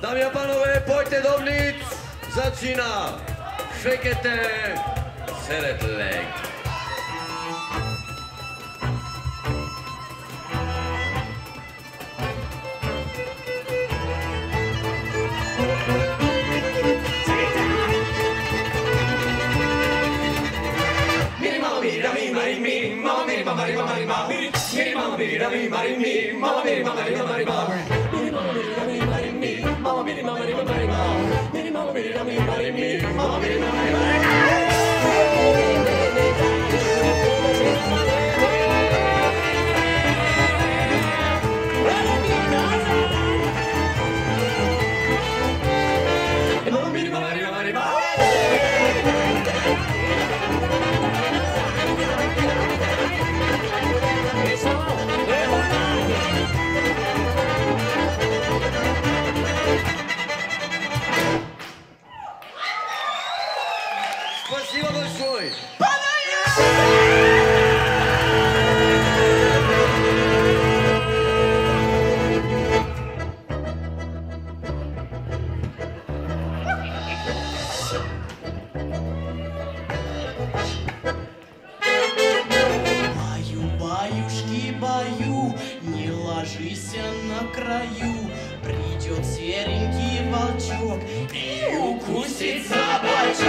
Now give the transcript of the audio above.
Dámy a pánové, pojďte dovnitř, začíná. Fekete, seretlek. mama mama mama mama mama mama mama mama mama mama mama mama mama mama mama Amen. И укусит собачок.